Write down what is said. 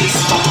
she's